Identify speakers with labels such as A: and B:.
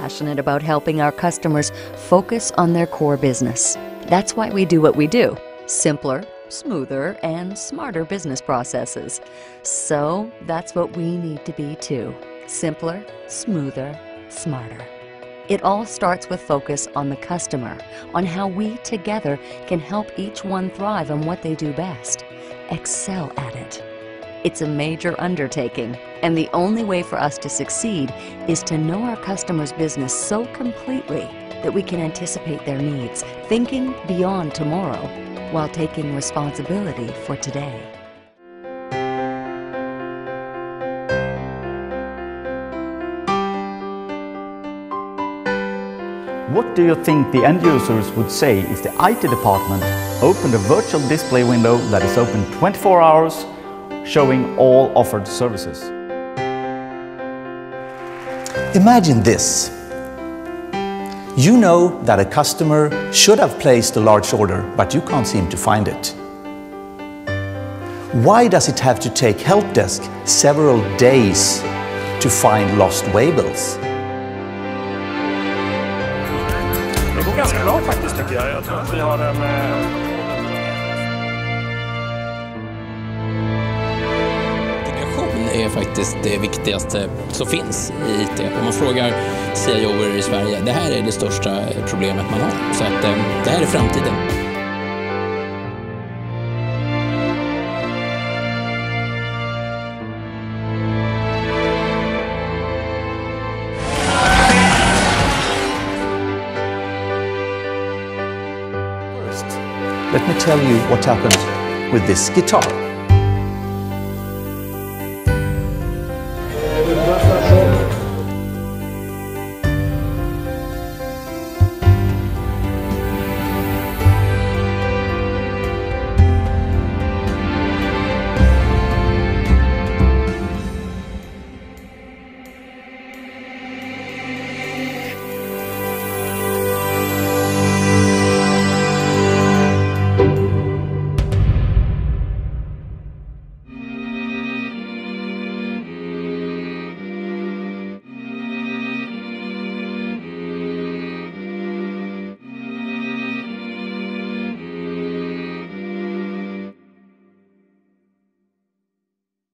A: passionate about helping our customers focus on their core business. That's why we do what we do simpler, smoother, and smarter business processes. So that's what we need to be too simpler, smoother, smarter. It all starts with focus on the customer, on how we together can help each one thrive on what they do best, excel at it. It's a major undertaking, and the only way for us to succeed is to know our customer's business so completely that we can anticipate their needs, thinking beyond tomorrow while taking responsibility for today.
B: What do you think the end users would say if the IT department opened a virtual display window that is open 24 hours, showing all offered services?
C: Imagine this. You know that a customer should have placed a large order, but you can't seem to find it. Why does it have to take help desk several days to find lost waybill?
D: Det går ganska bra faktiskt tycker jag. Jag tror att vi har en... Eh,
E: faktiskt det viktigaste som finns i IT. Om man frågar CIOer i Sverige, det här är det största problemet man har. Så att eh, det här är framtiden.
C: Let me tell you what happened with this guitar.